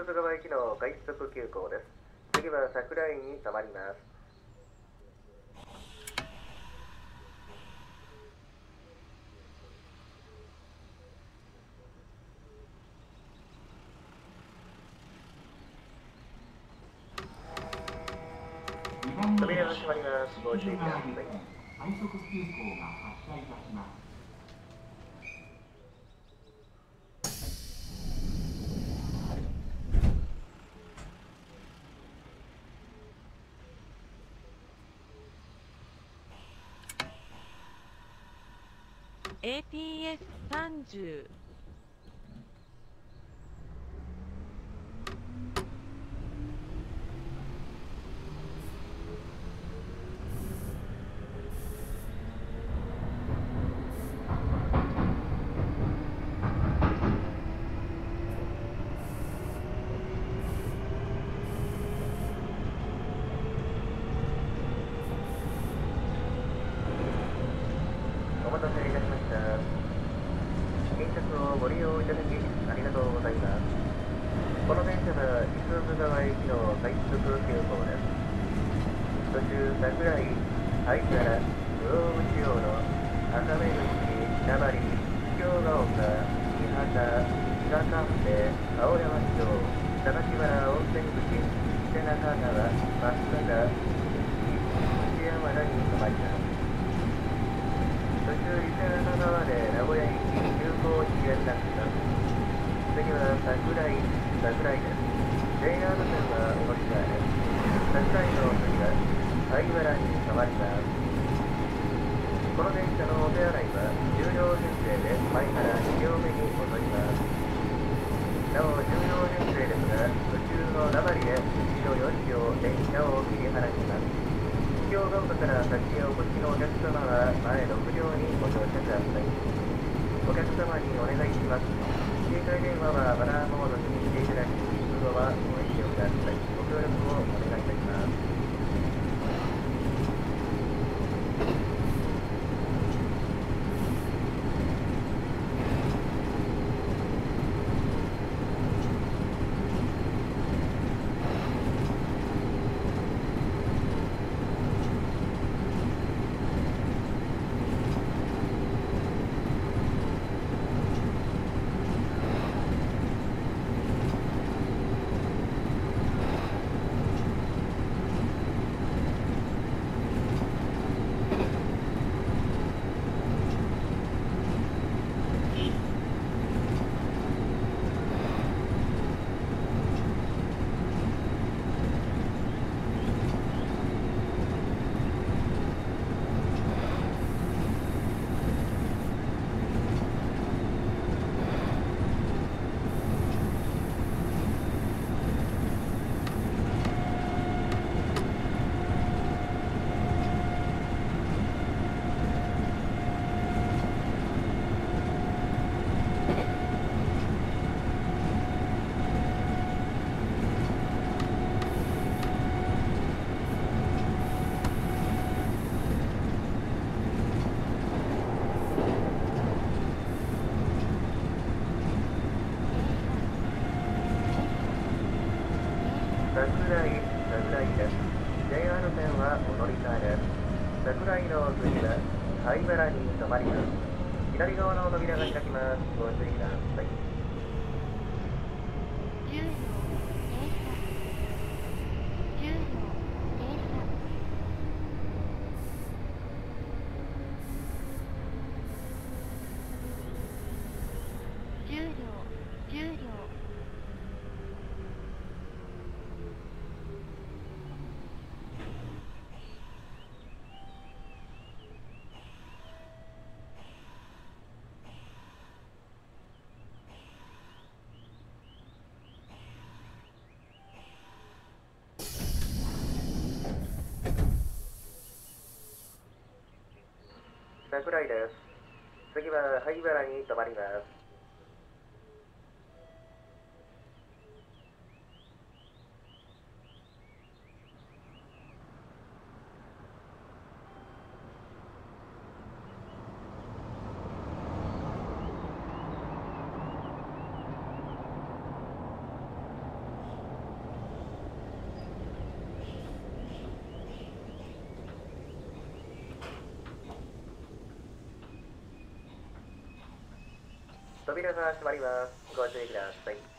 外川行きの快速急行です。次は桜井に停まります。扉が閉まります。ご注意ください。快速急行が発車いたします。「ATF30」お待たせいたしました。新着をご利用いただきありがとうございます。この電車は伊豆川行きの快速急行です。途中、桜井、灰原、魚口用の赤目口、名張、京ヶ丘、三畑、伊賀関で青山町、榊原温泉口、瀬中川、松坂、西山田に停まります。途中伊勢中川で名古屋行き急行に連絡します。次は桜井、桜井です。JR 線はお乗り換えです。桜井の次は灰原に停まります。この電車のお手洗いは10両編成で前から2両目に戻ります。なお、10両編成ですが、途中の名張へ後ろ4両電車を切り離します。京ヶ丘から先へお越しのお客様は前6両にご乗車ください。お客様にお願いします。携帯電話はマナーモードにしていただき、通話はご遠慮ください。ご協力をお願いします。桜井、桜井です。JR 線はお乗り換えです。桜井の次は灰原に停まります。左側の扉が開きます。ご注意ください。10両停車10両停車10両10両桜井です。次は灰原に止まります。扉が閉まります。ご注意ください。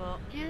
Yeah.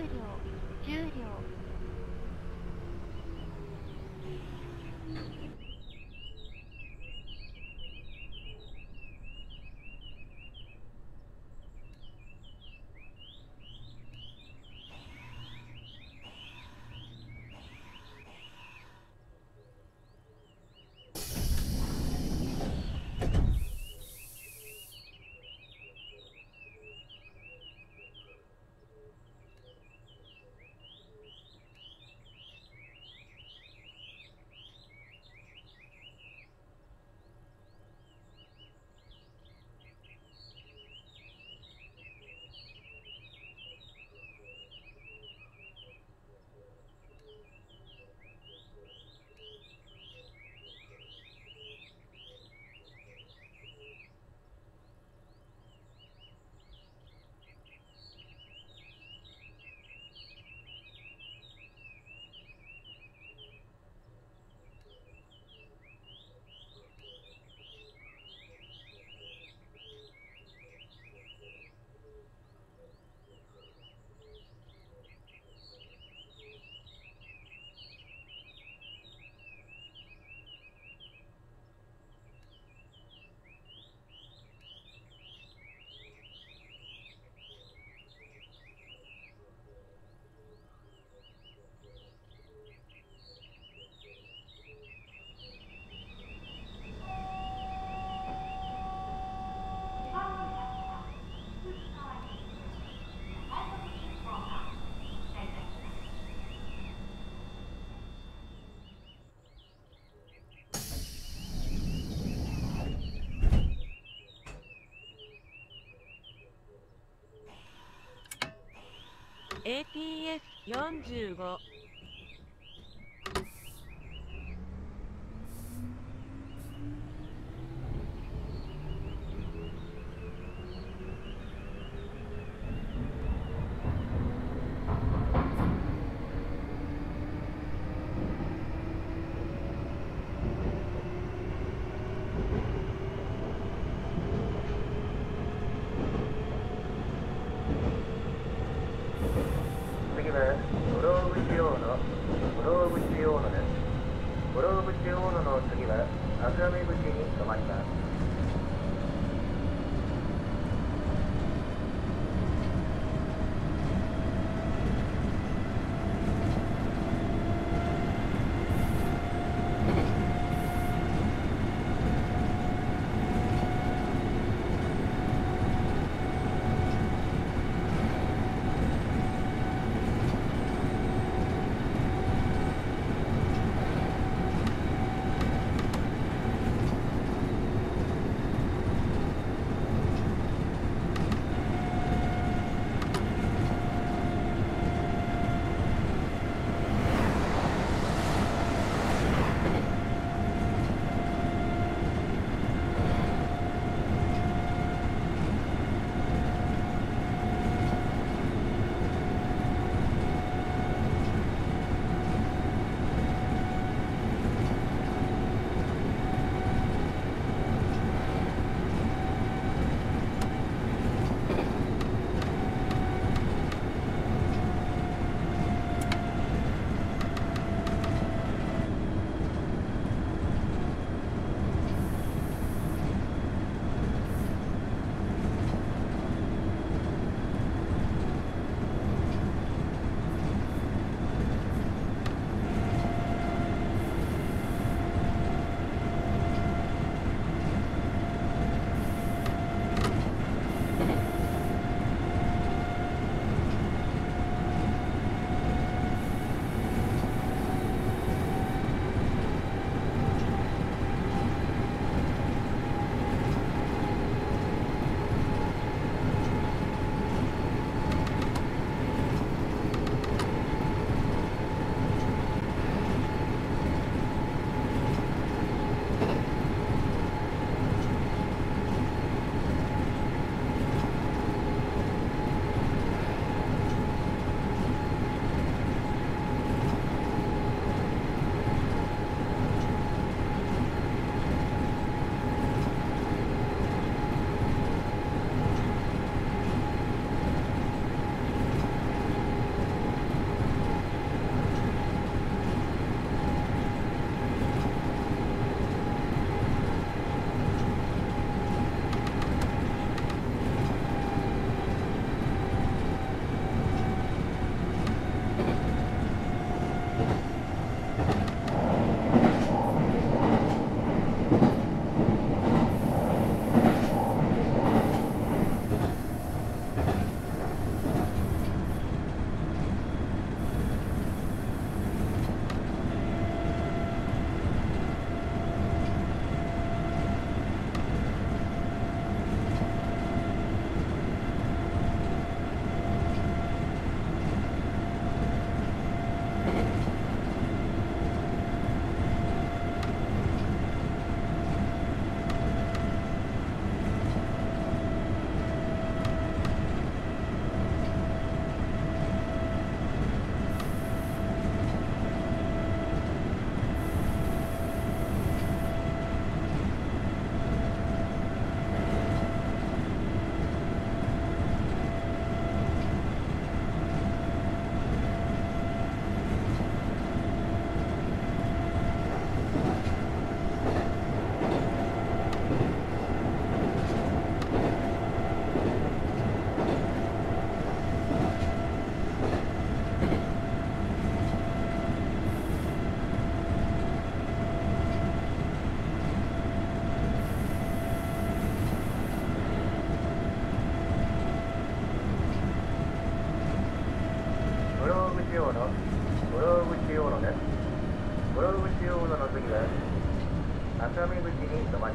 ATS45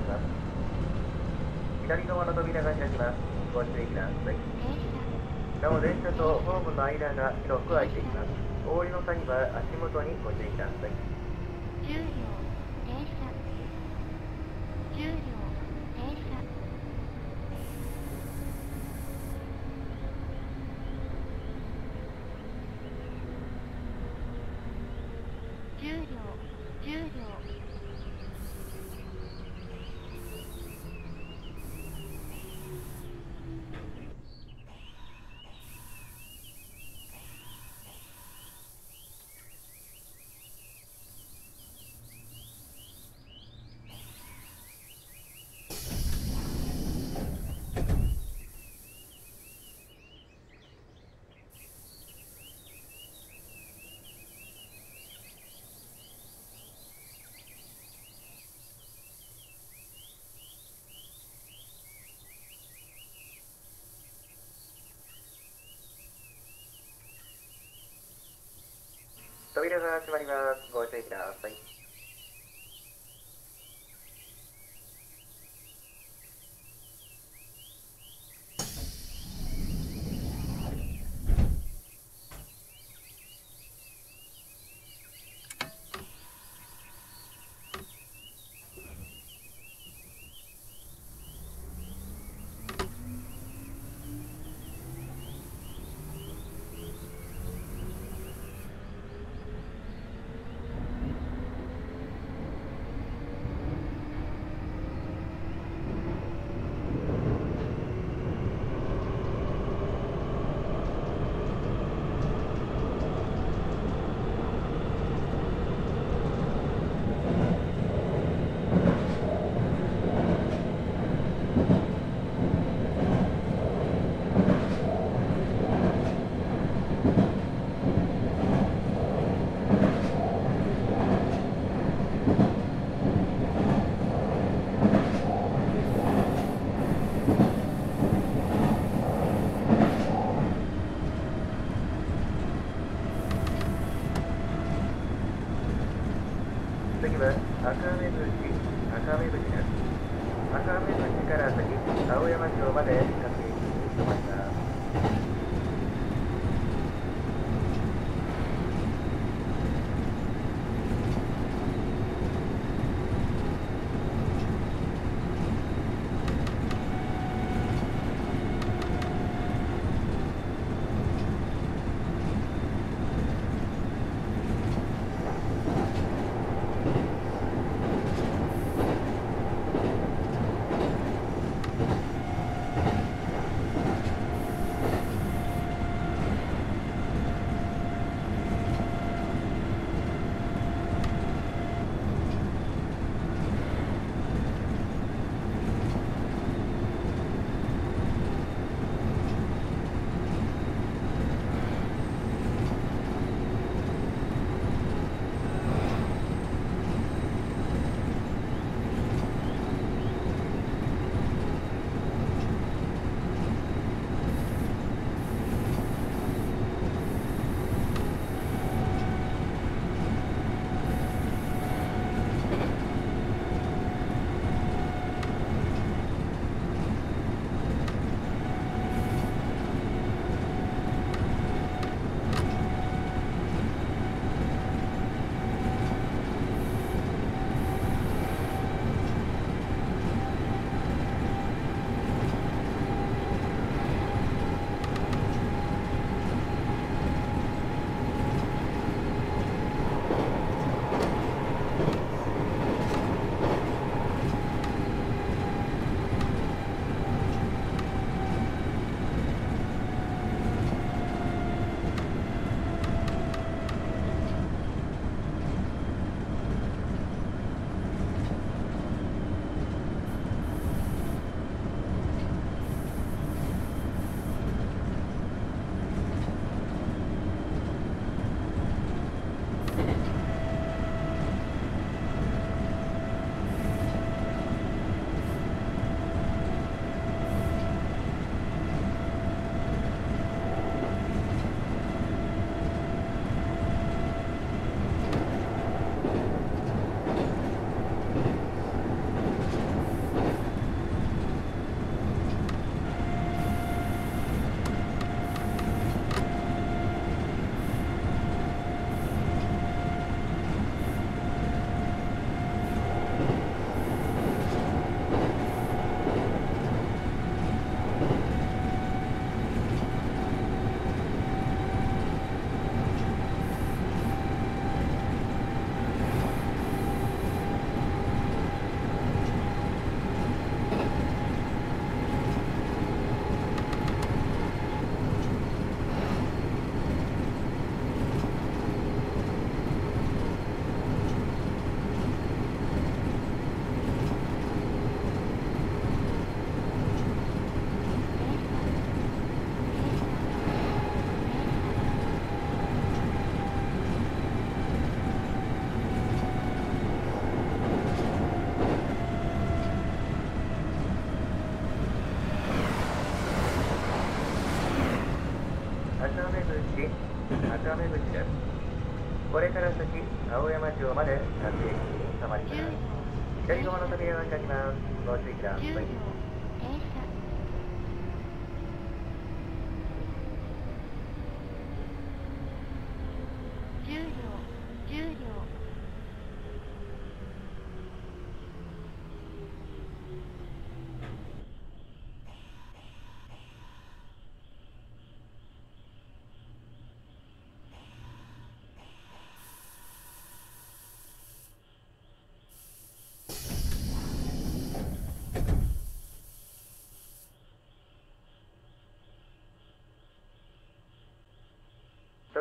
に止ます左側の扉が開きますご注意くださいなお電車とホームの間が広く空いていますお降りの際は足元にご注意ください。車10両停車10両停車10両10両扉が閉まります。ご注意ください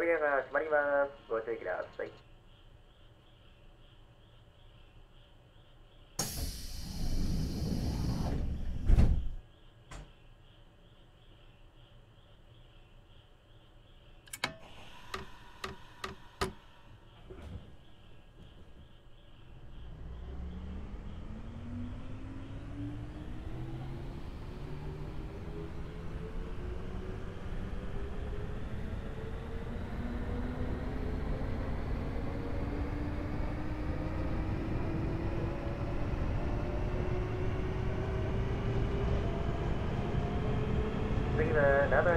扉が閉まります。ご注意ください次は名張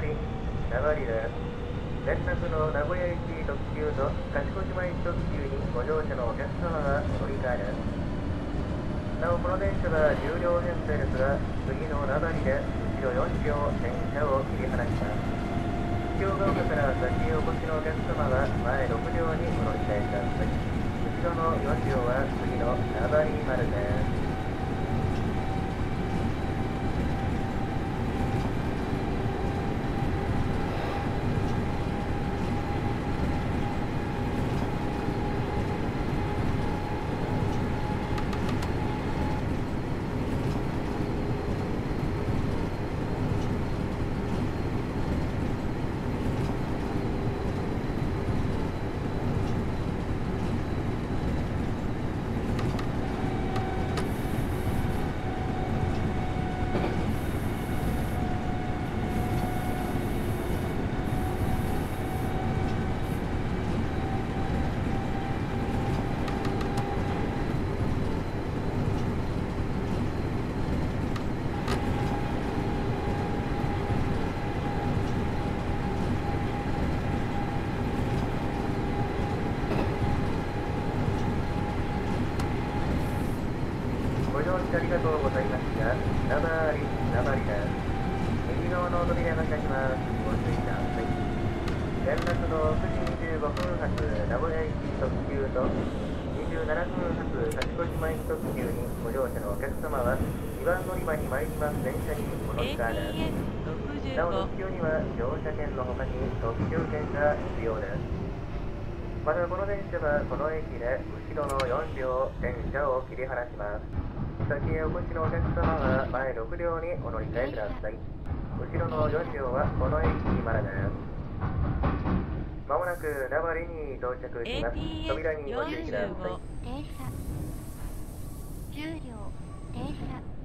名張です連絡の名古屋行き特急と賢島行き特急にご乗車のお客様が乗り換えですなおこの電車は10両編成ですが次の名張で後ろ4両電車を切り離します京ヶ丘から先お越しのお客様は前6両にお乗り換えください後ろの4両は次の名張丸ですご乗車ありがとうございますが、名張、名張です。右側の扉が開きます。ご注意ください。連絡の9時25分発名古屋行き特急と27分発賢島行き特急にご乗車のお客様は2番乗り場に参ります電車にお乗り換えです。なお APS65 特急には乗車券の他に特急券が必要です。またこの電車はこの駅で後ろの4両電車を切り離します。先へお越しのお客様は前6両にお乗り換えください。後ろの4両はこの駅までです。まもなく名張に到着します。扉にご注意ください。APS45 停車10両停車